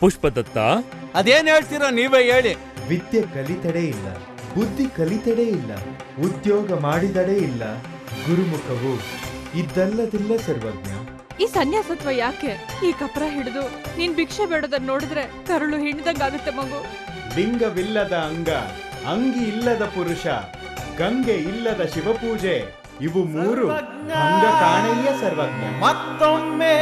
ಪುಷ್ಪದತ್ತ? ಅದೇನ್ ಹೇಳ್ತೀರೋ ನೀವೇ ಹೇಳಿ. ವಿದ್ಯೆ ಕಲಿತಡೆ ಇಲ್ಲ ಬುದ್ಧಿ ಕಲಿತಡೆ ಇಲ್ಲ ಉದ್ಯೋಗ ಮಾಡಿದಡೆ ಇಲ್ಲ ಗುರುಮುಖವು ಇದ್ದಲ್ಲದಿಲ್ಲ ಸರ್ವಜ್ಞ. ಈ ಸನ್ಯಾಸತ್ವ ಯಾಕೆ? ಈ ಕಪ್ರ ಹಿಡಿದು ನೀನ್ ಭಿಕ್ಷೆ ಬೇಡೋದನ್ನ ನೋಡಿದ್ರೆ ಕರುಳು ಹಿಂಡ್ದಂಗಾಗುತ್ತೆ ಮಗು. ಲಿಂಗವಿಲ್ಲದ ಅಂಗ ಅಂಗಿ ಇಲ್ಲದ ಪುರುಷ ಗಂಗೆ ಇಲ್ಲದ ಶಿವಪೂಜೆ ಇವು ಮೂರು ಅಂಗ ಕಾಣೆಯ ಸರ್ವಜ್ಞ. ಮತ್ತೊಮ್ಮೆ